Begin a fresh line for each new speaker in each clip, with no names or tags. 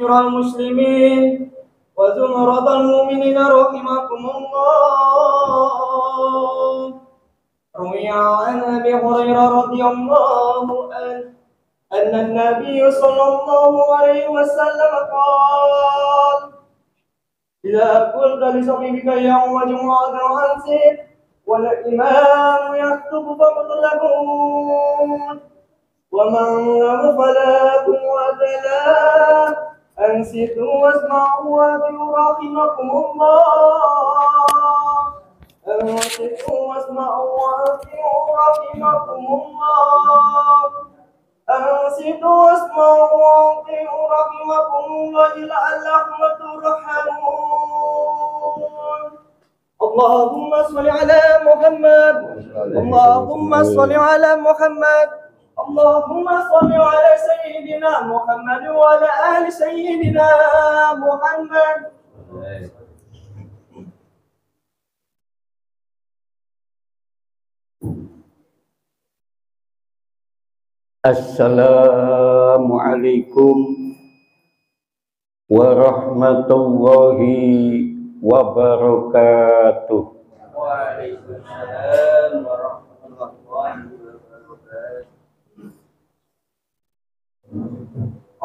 معاشر المسلمين وزمرة المؤمنين رحمكم الله. روي عن أبي هريرة رضي الله عنه أن النبي صلى الله عليه وسلم قال إذا قلت لصاحبك يوم جمعة أنزل والإمام يخطب فاقتلبون ومن فلا قوة له أنصتوا واسمعوا وأطيعوا رحمكم الله. أنصتوا واسمعوا وأطيعوا رحمكم الله. أنصتوا واسمعوا وأطيعوا رحمكم الله لعلكم ترحمون. اللهم صل على محمد. اللهم صل على محمد. اللهم صل على سيدنا محمد وعلى آل سيدنا محمد
Assalamualaikum warahmatullahi wabarakatuh.
Waalaikumsalam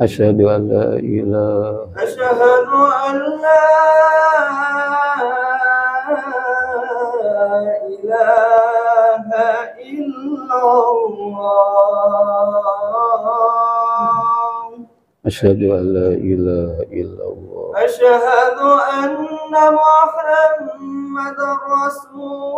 أشهد أن لا إله أشهد أن
لا إله إلا الله.
أشهد أن لا إله إلا الله. أشهد أن محمد رسول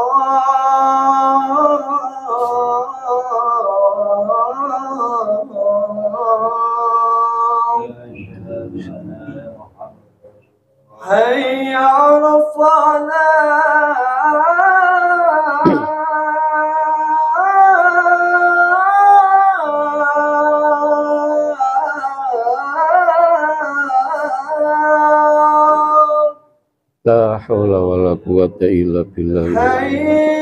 Haula wala quwata illa billah.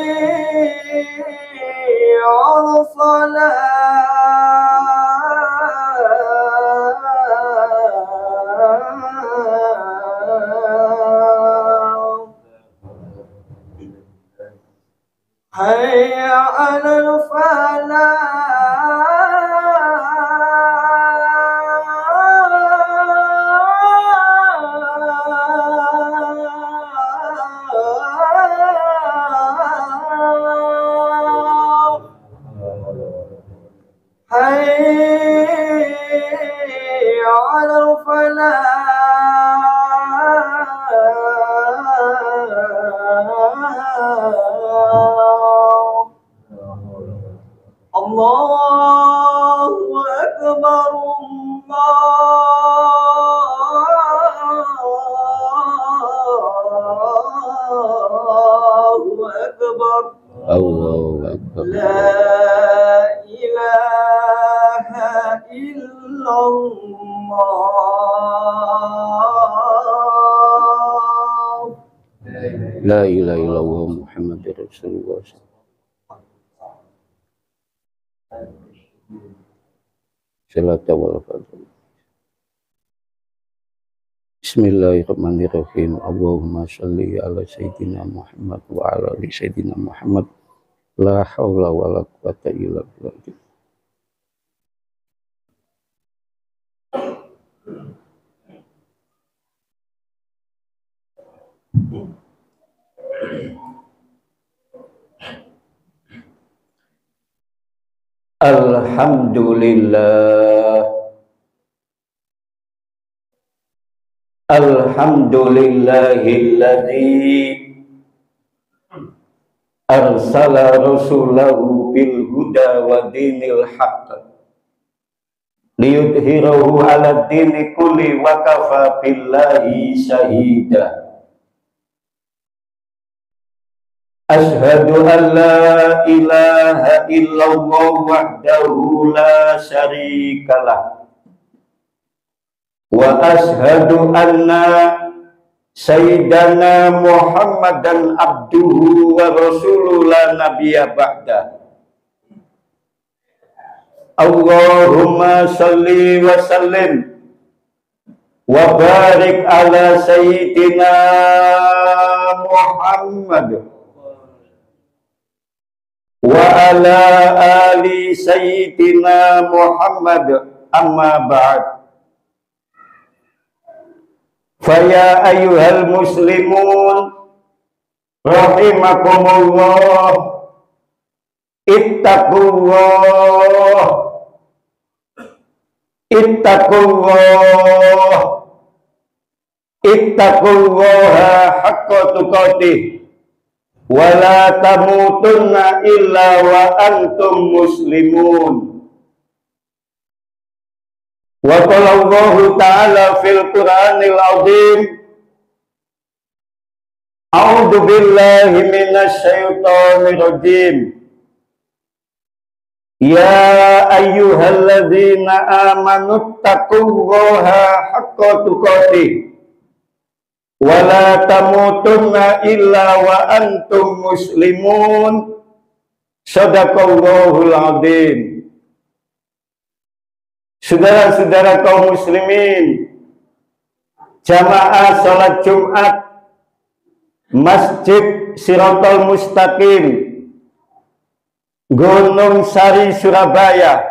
Salat wal. Bismillahirrahmanirrahim. Allahumma shalli ala sayyidina Muhammad wa ala ali sayyidina Muhammad. La haula wala quwata illa billah. Alhamdulillah. Alhamdulillahilladzi arsala rasulahu bil huda wa dinil haqq liyudhirahu ala dini kulli wa kafa billahi syahida Ashhadu an la ilaha illallah wahdahu la syarikalah wa ashhadu anna sayyidana Muhammadan abduhu wa rasuluhu la nabiyya ba'da. Allahumma salli wa sallim wa barik wa ala ali sayyidina Muhammad amma ba'd. Faya ayyuhal muslimun rahimakumullah ittaqullah ittaqullah ittaqullaha haqqa tuqatih wala tamutunna illa wa antum muslimun. Wa qala Allah ta'ala fil Qur'anil azim A'udzu billahi minasy syaithanir rajim. Ya ayyuhalladzina amanu taqullaha haqqa tuqatih wala tamutunna illa wa antum muslimun. Sadaqallahul azim. Saudara-saudara kaum muslimin jamaah salat Jumat Masjid Siratul Mustaqim Gunung Sari Surabaya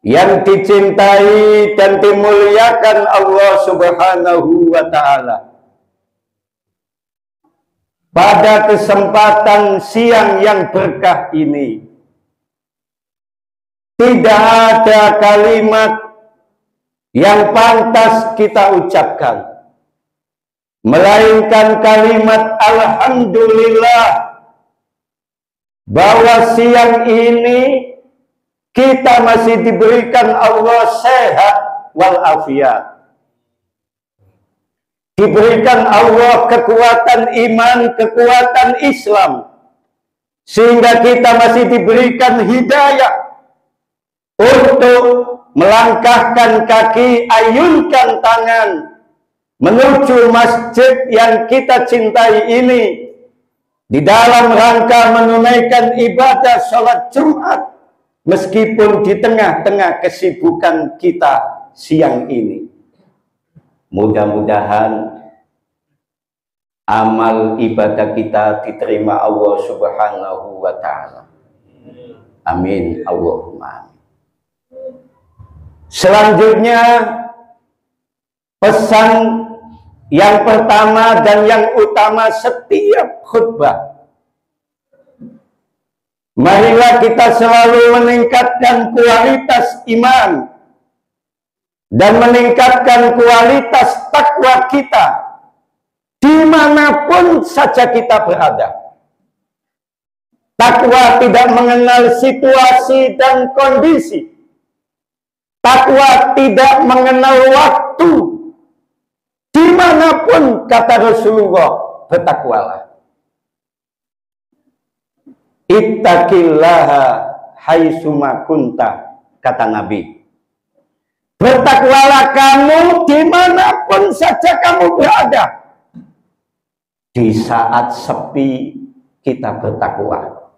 yang dicintai dan dimuliakan Allah Subhanahu wa taala pada kesempatan siang yang berkah ini tidak ada kalimat yang pantas kita ucapkan melainkan kalimat alhamdulillah bahwa siang ini kita masih diberikan Allah sehat walafiat diberikan Allah kekuatan iman, kekuatan Islam. Sehingga kita masih diberikan hidayah untuk melangkahkan kaki, ayunkan tangan menuju masjid yang kita cintai ini di dalam rangka menunaikan ibadah sholat Jumat meskipun di tengah-tengah kesibukan kita siang ini. Mudah-mudahan amal ibadah kita diterima Allah Subhanahu wa taala. Amin. Allahumma Selanjutnya pesan yang pertama dan yang utama setiap khutbah. Marilah kita selalu meningkatkan kualitas iman dan meningkatkan kualitas takwa kita di mana pun saja kita berada. Takwa tidak mengenal situasi dan kondisi. Takwa tidak mengenal waktu. Di mana pun kata Rasulullah, bertakwalah. Ittaqillaha haitsuma kunta, kata Nabi. Bertakwalah kamu di mana pun saja kamu berada. Di saat sepi kita bertakwa.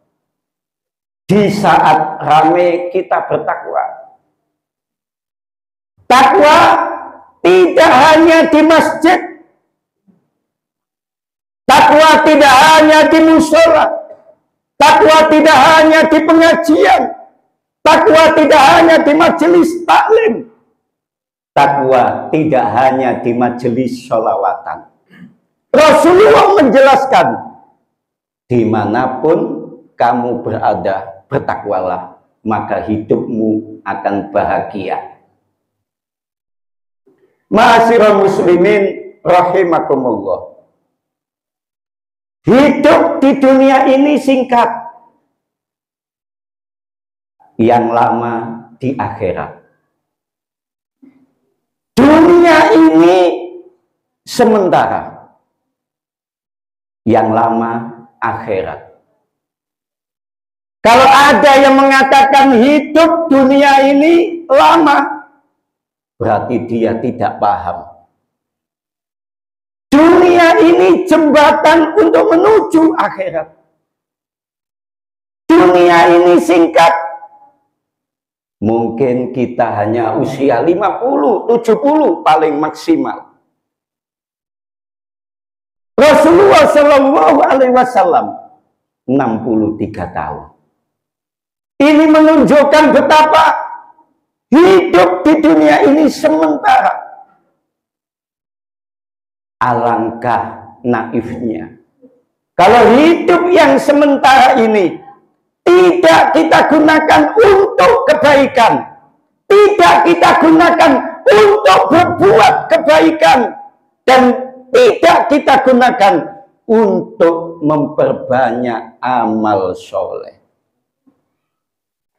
Di saat rame kita bertakwa. Takwa tidak hanya di masjid. Takwa tidak hanya di musola. Takwa tidak hanya di pengajian. Takwa tidak hanya di majelis taklim takwa tidak hanya di majelis sholawatan. Rasulullah menjelaskan, di mana pun kamu berada, bertakwalah, maka hidupmu akan bahagia. Ma'asyiral muslimin rahimakumullah. Hidup di dunia ini singkat. Yang lama di akhirat. Dunia ini sementara. Yang lama akhirat. Kalau ada yang mengatakan hidup dunia ini lama, berarti dia tidak paham Dunia ini jembatan untuk menuju akhirat. Dunia ini singkat. Mungkin kita hanya usia 50, 70 paling maksimal. Rasulullah Shallallahu Alaihi Wasallam 63 tahun. Ini menunjukkan betapa hidup di dunia ini sementara Alangkah naifnya. Kalau hidup yang sementara ini tidak kita gunakan untuk kebaikan, tidak kita gunakan untuk berbuat kebaikan, dan tidak kita gunakan untuk memperbanyak amal soleh.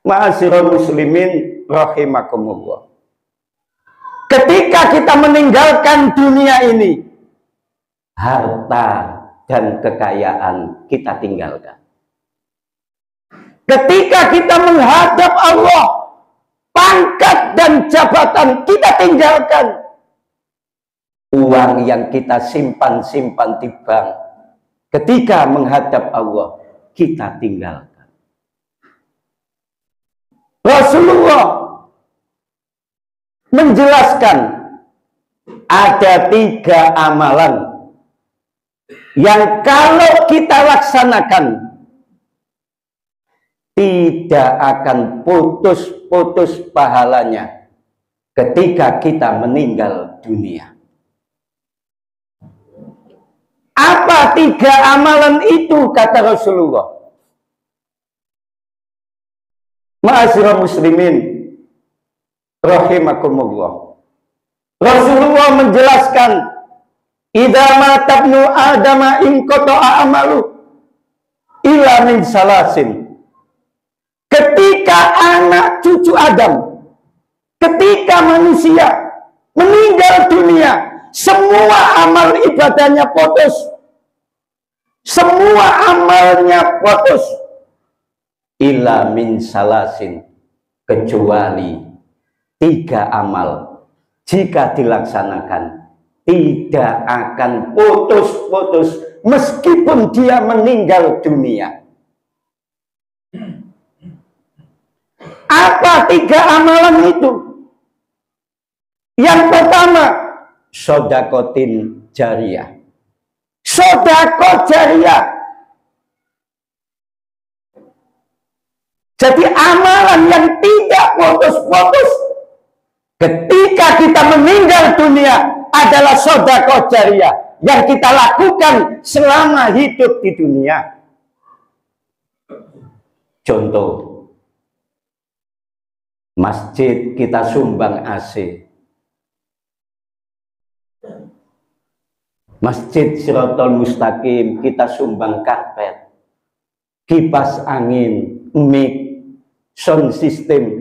Ma'asirul muslimin rahimakumullah. Ketika kita meninggalkan dunia ini, harta dan kekayaan kita tinggalkan. Ketika kita menghadap Allah, pangkat dan jabatan kita tinggalkan. Uang yang kita simpan-simpan di bank, ketika menghadap Allah, kita tinggalkan. Rasulullah menjelaskan ada tiga amalan yang kalau kita laksanakan tidak akan putus-putus pahalanya ketika kita meninggal dunia. Apa tiga amalan itu kata Rasulullah? Ma'asyiral muslimin rahimakumullah. Rasulullah menjelaskan Idza matabnu adama in qata'a amalu ila min salasin. Ketika anak cucu Adam, ketika manusia meninggal dunia, semua amal ibadahnya putus. Semua amalnya putus. Ila min salasin. Kecuali tiga amal. Jika dilaksanakan tidak akan putus-putus meskipun dia meninggal dunia. Apa tiga amalan itu? Yang pertama, sodakotin jariah. Sodako jariah. Jadi amalan yang tidak putus-putus ketika kita meninggal dunia adalah sodako jariah yang kita lakukan selama hidup di dunia. Contoh, masjid kita sumbang AC. Masjid Sirotol Mustaqim kita sumbang karpet, kipas angin, mic, sound system,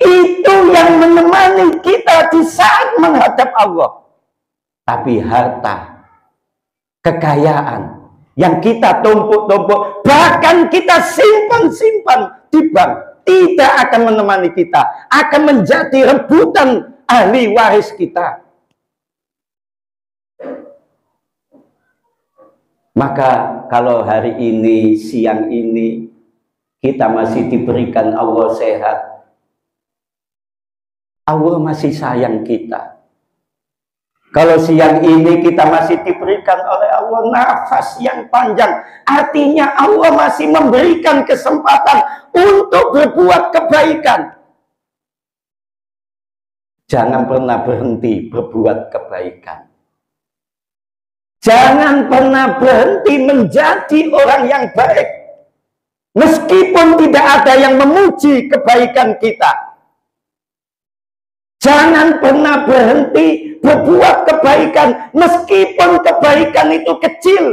itu yang menemani kita di saat menghadap Allah. Tapi harta, kekayaan yang kita tumpuk-tumpuk, bahkan kita simpan-simpan di bank, tidak akan menemani kita, akan menjadi rebutan ahli waris kita. Maka kalau hari ini, siang ini, kita masih diberikan Allah sehat, Allah masih sayang kita. Kalau siang ini kita masih diberikan oleh Allah nafas yang panjang, artinya Allah masih memberikan kesempatan untuk berbuat kebaikan. Jangan pernah berhenti berbuat kebaikan. Jangan pernah berhenti menjadi orang yang baik. Meskipun tidak ada yang memuji kebaikan kita. Jangan pernah berhenti berbuat kebaikan meskipun kebaikan itu kecil.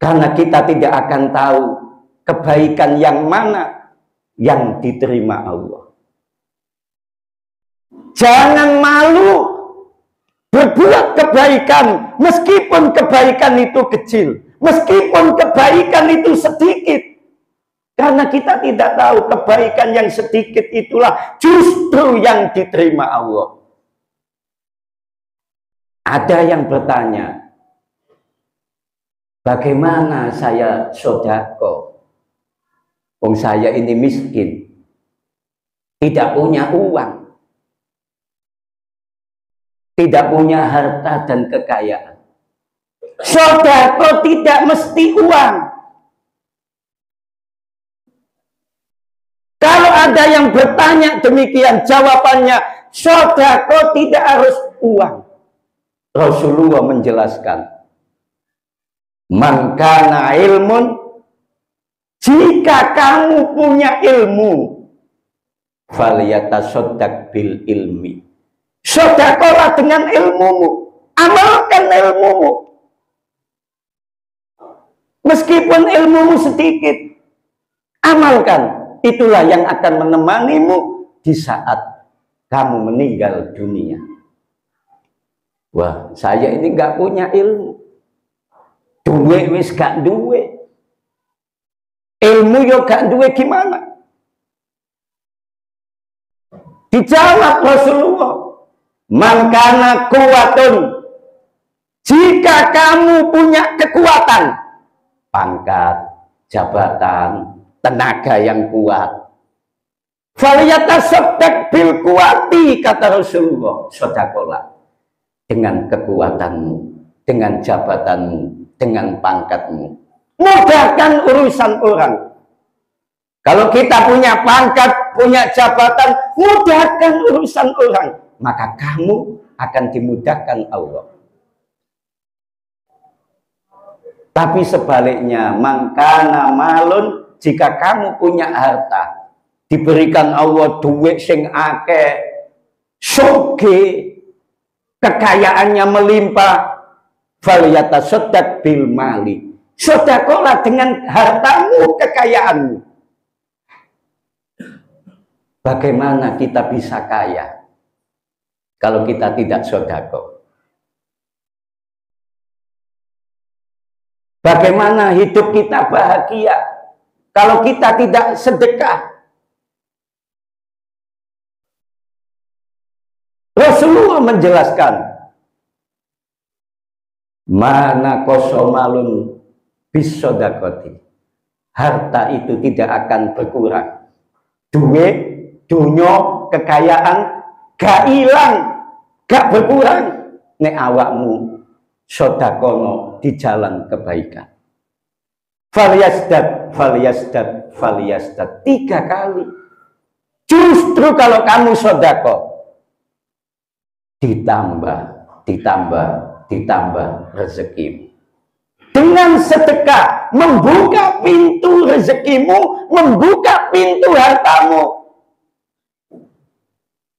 Karena kita tidak akan tahu kebaikan yang mana yang diterima Allah. Jangan malu berbuat kebaikan meskipun kebaikan itu kecil. Meskipun kebaikan itu sedikit. Karena kita tidak tahu kebaikan yang sedikit itulah justru yang diterima Allah. Ada yang bertanya, bagaimana saya sodako? Wong saya ini miskin, tidak punya uang, tidak punya harta dan kekayaan. Sodako tidak mesti uang. Ada yang bertanya demikian, jawabannya sodako tidak harus uang. Rasulullah menjelaskan, Mangkana ilmun, jika kamu punya ilmu, faliyatasodak bil ilmi. Sodakolah dengan ilmumu, amalkan ilmumu. Meskipun ilmumu sedikit, amalkan. Itulah yang akan menemanimu di saat kamu meninggal dunia. Wah, saya ini nggak punya ilmu. Duwe wis gak duwe. Ilmu yo gak duwe gimana? Dijawab Rasulullah. Mangkana kuatun. Jika kamu punya kekuatan, pangkat, jabatan, tenaga yang kuat. Faliyatasaddaq bil kuati kata Rasulullah, sodakolah dengan kekuatanmu, dengan jabatanmu, dengan pangkatmu. Mudahkan urusan orang. Kalau kita punya pangkat, punya jabatan, mudahkan urusan orang. Maka kamu akan dimudahkan Allah. Tapi sebaliknya, mangkana malun jika kamu punya harta, diberikan Allah duit sing ake, soge, kekayaannya melimpah, faliyata sodak bil mali. Sodakolah dengan hartamu, kekayaanmu. Bagaimana kita bisa kaya kalau kita tidak sodako? Bagaimana hidup kita bahagia kalau kita tidak sedekah? Rasulullah menjelaskan mana kosomalun bisodakoti harta itu tidak akan berkurang duit dunia kekayaan gak hilang gak berkurang nek awakmu sodakono di jalan kebaikan. Faliasdat, faliasdat, faliasdat. Tiga kali. Justru kalau kamu sodako, ditambah, ditambah, ditambah rezeki. Dengan sedekah, membuka pintu rezekimu, membuka pintu hartamu.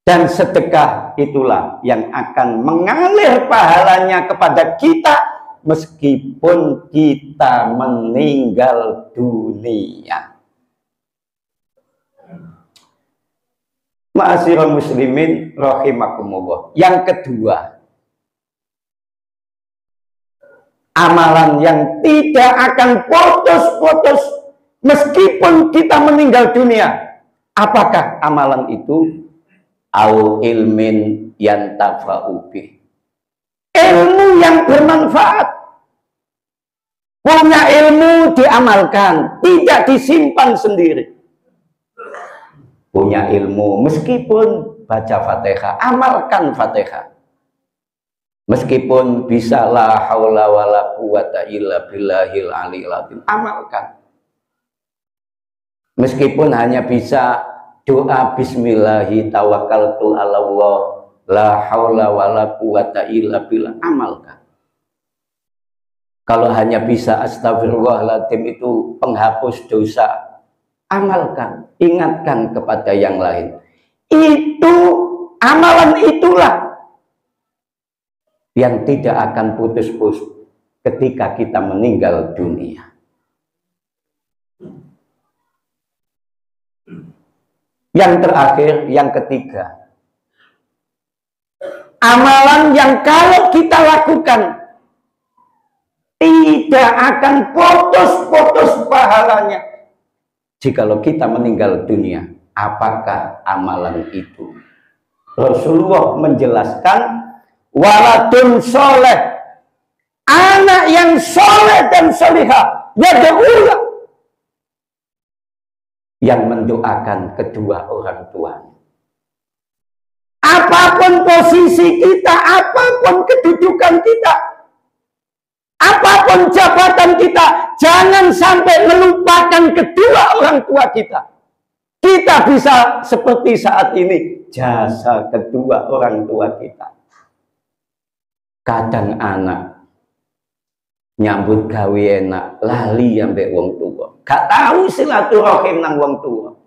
Dan sedekah itulah yang akan mengalir pahalanya kepada kita meskipun kita meninggal dunia. Ma'asirul muslimin rahimakumullah. Yang kedua, amalan yang tidak akan putus-putus meskipun kita meninggal dunia. Apakah amalan itu? au ilmin yantafa'u bih. Ilmu yang bermanfaat. Punya ilmu diamalkan, tidak disimpan sendiri. Punya ilmu meskipun baca Fatihah, amalkan Fatihah. Meskipun bisa la haula wala quwata illa billahil aliyil amalkan. Meskipun hanya bisa doa bismillahi tawakkaltu ala Allah La haula wala quwata illa billah. Amalkan. Kalau hanya bisa astagfirullahaladzim itu penghapus dosa. Amalkan. Ingatkan kepada yang lain. Itu amalan itulah yang tidak akan putus-putus ketika kita meninggal dunia. Yang terakhir, yang ketiga, amalan yang kalau kita lakukan tidak akan putus-putus pahalanya. Jikalau kita meninggal dunia, apakah amalan itu? Rasulullah menjelaskan waladun soleh anak yang soleh dan solihah yada'ula yang mendoakan kedua orang tuanya apa pun posisi kita, apa pun kedudukan kita, apa pun jabatan kita, jangan sampai melupakan kedua orang tua kita. Kita bisa seperti saat ini, jasa kedua orang tua kita. Kadang anak nyambut gawe enak, lali ambek wong tua. Gak tahu silaturahim nang wong tua.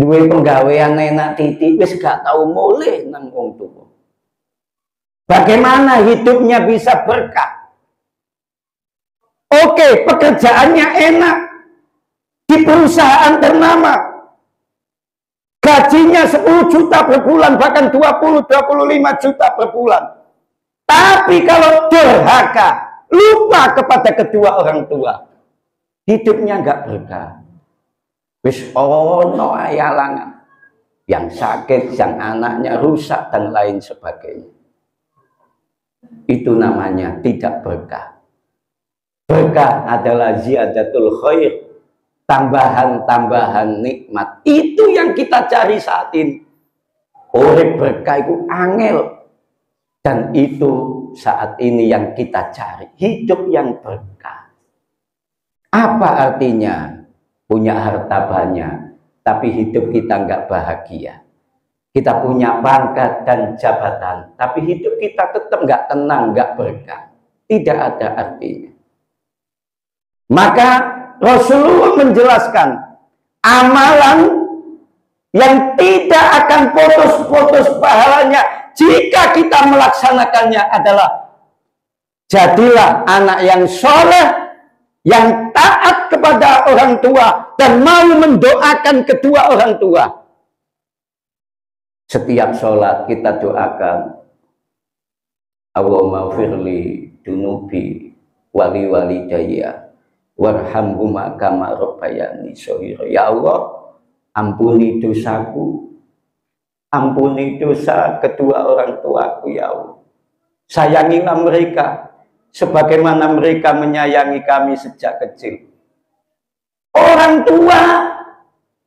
duwe penggawean enak titik wis gak tahu mulai nang wong tua. Bagaimana hidupnya bisa berkah? Oke, pekerjaannya enak. Di perusahaan ternama. Gajinya 10 juta per bulan, bahkan 20-25 juta per bulan. Tapi kalau durhaka, lupa kepada kedua orang tua, hidupnya nggak berkah. Wis ayalangan. Yang sakit, yang anaknya rusak dan lain sebagainya. Itu namanya tidak berkah. Berkah adalah ziyadatul khair. Tambahan-tambahan nikmat. Itu yang kita cari saat ini. Oleh berkah itu angel. Dan itu saat ini yang kita cari. Hidup yang berkah. Apa artinya? punya harta banyak, tapi hidup kita nggak bahagia. Kita punya pangkat dan jabatan, tapi hidup kita tetap nggak tenang, nggak berkah. Tidak ada artinya. Maka Rasulullah menjelaskan amalan yang tidak akan putus-putus pahalanya jika kita melaksanakannya adalah jadilah anak yang soleh yang taat kepada orang tua dan mau mendoakan kedua orang tua. Setiap sholat kita doakan Allahumma firli dunubi wali wali daya warhamhuma kama rabbayani shohira. Ya Allah, ampuni dosaku, ampuni dosa kedua orang tuaku ya Allah. Sayangilah mereka sebagaimana mereka menyayangi kami sejak kecil. Orang tua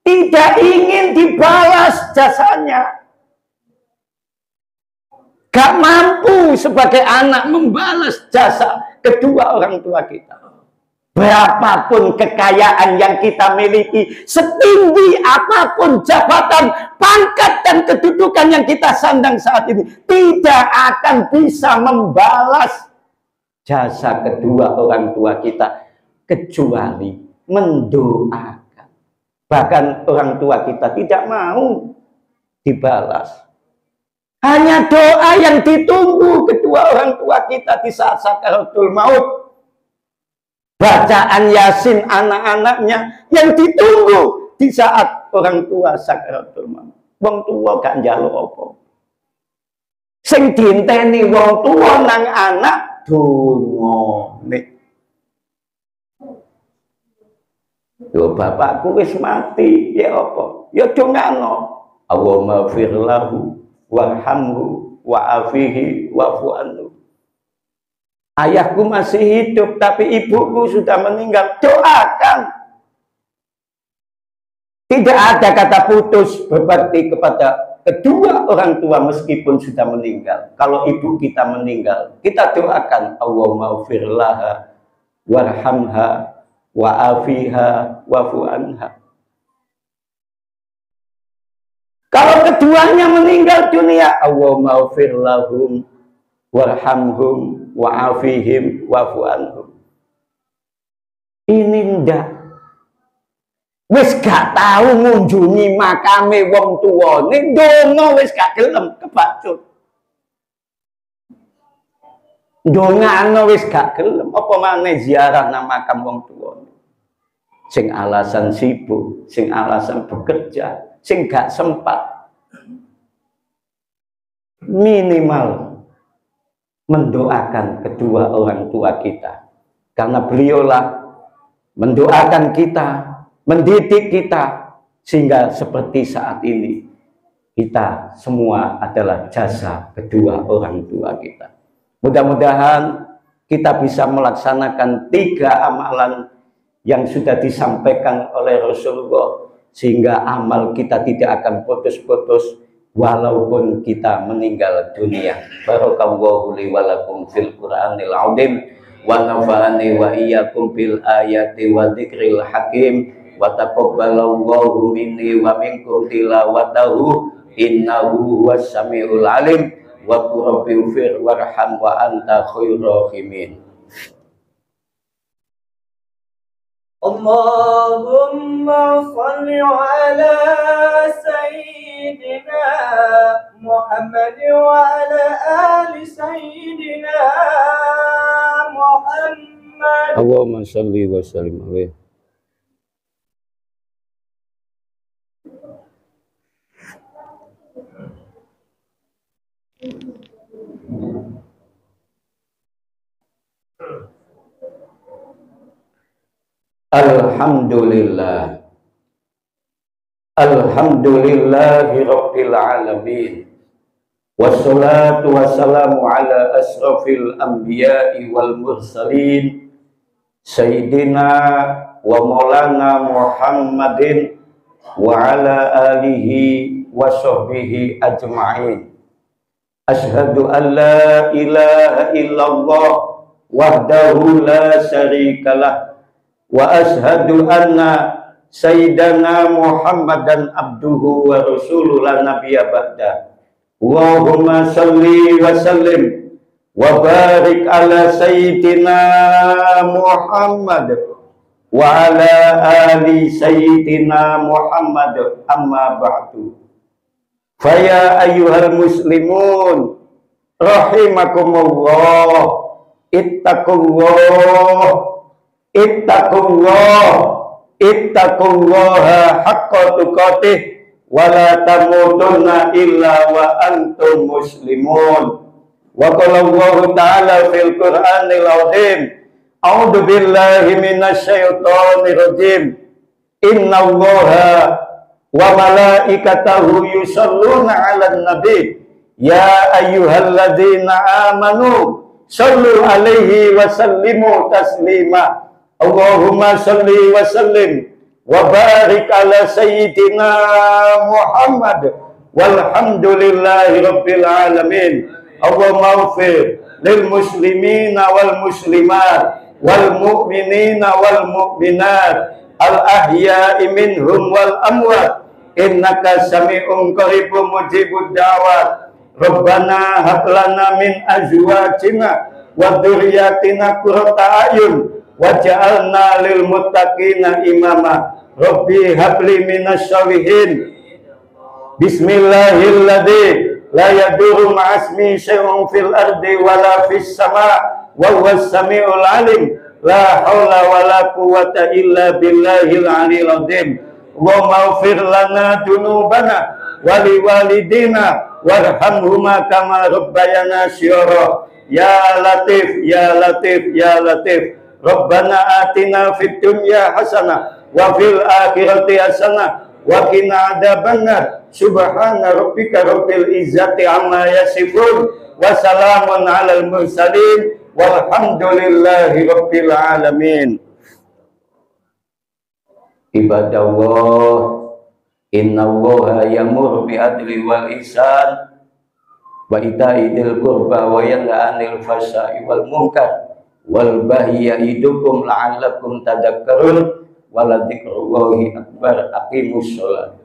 tidak ingin dibalas jasanya. Gak mampu sebagai anak membalas jasa kedua orang tua kita. Berapapun kekayaan yang kita miliki, setinggi apa pun jabatan, pangkat dan kedudukan yang kita sandang saat ini, tidak akan bisa membalas jasa kedua orang tua kita kecuali mendoakan. Bahkan orang tua kita tidak mau dibalas. Hanya doa yang ditunggu kedua orang tua kita di saat sakaratul maut. Bacaan Yasin anak-anaknya yang ditunggu di saat orang tua sakaratul maut. Wong tua gak njaluk apa. Sing diinteni wong tua nang anak dongane Yo bapakku wis mati, ya apa? Ya dongano. Allahumma fir warhamhu wa'fu anhu. Ayahku masih hidup tapi ibuku sudah meninggal. Doakan. Tidak ada kata putus berbakti kepada kedua orang tua meskipun sudah meninggal. Kalau ibu kita meninggal, kita doakan Allahumma firlaha warhamha wa'afiha wa'fu anha. keduanya meninggal dunia Allahumma ufir lahum warhamhum wa'afihim wa'fu anhum. Ini ndak. Wis gak tahu ngunjungi makame wong tuwane donga wis gak gelem kebacut dongano wis gak gelem. Apa maneh ziarah nang makam wong tuwane sing alasan sibuk sing alasan bekerja sing gak sempat minimal mendoakan kedua orang tua kita karena beliaulah mendoakan kita mendidik kita sehingga seperti saat ini kita semua adalah jasa kedua orang tua kita. Mudah-mudahan kita bisa melaksanakan tiga amalan yang sudah disampaikan oleh Rasulullah sehingga amal kita tidak akan putus-putus walaupun kita meninggal dunia. Barakallahu li walakum fil Qur'anil azim. Wa nafa'ani wa iyyakum bil ayati wa dzikril hakim. Wa taqabbalallahu minni wa minkum tilawatahu. Innahu huwas samiul alim. Wa ufir warham wa anta khairur rahimin
اللهم صل على سيدنا محمد وعلى آل سيدنا محمد.
Allahumma salli wa sallim alaihi Alhamdulillah. Alhamdulillahi Rabbil Alamin. Wassalatu wassalamu ala asrafil anbiya'i wal mursalin. Sayyidina wa maulana Muhammadin wa ala alihi wa sahbihi ajma'in. Ashhadu an la ilaha illallah wahdahu la syarikalah wa ashhadu anna sayyidana Muhammadan abduhu wa rasuluhu la nabiyya Allahumma salli wa sallim wa barik ala sayyidina Muhammad wa ala ali sayyidina Muhammad. Amma ba'du. Faya ayyuhal muslimun rahimakumullah. Ittaqullah ittaqullah. Ittaqullaha haqqa tuqatih. Wa la tamutunna illa wa antum muslimun. Wa qala Allah ta'ala fil Qur'anil azim. A'udzu billahi minasy syaithanir rajim. Innallaha wa malaikatahu yusalluna 'alan nabi. Ya ayyuhalladzina amanu sallu alaihi wa sallimu taslima Allahumma salli wa sallim wa barik ala sayyidina Muhammad. Walhamdulillahi rabbil alamin. Allahumma ufir lil muslimina wal muslimat wal mu'minina wal mu'minat. Al ahya'i minhum wal amwat. Innaka sami'un qaribun mujibud da'wat. Rabbana hab lana min azwajina wa dhurriyyatina qurrata ayun waj'alna lil muttaqina imama. Rabbi habli minas salihin. Bismillahilladzi la yadurru ma'asmi syai'un fil ardi wala fis sama wa huwas samiul alim. La haula wala quwwata illa billahil aliyil azim. Allahumma ufir lana dunubana wali walidina warhamhuma kama rabbayana ya latif ya latif ya latif Rabbana atina fid dunya hasanah wa fil akhirati hasanah wa qina adzabannar. Subhana rabbika rabbil izzati amma yasifun wa salamun alal mursalin walhamdulillahi rabbil alamin. Ibadallah Inna allaha yamur bi adli wal ihsan wa ita'i dzil qurba wa yanha 'anil fahsya'i wal munkar wal bahya idukum la'allakum tadakkarun wala dzikrullahi akbar. Aqimus sholat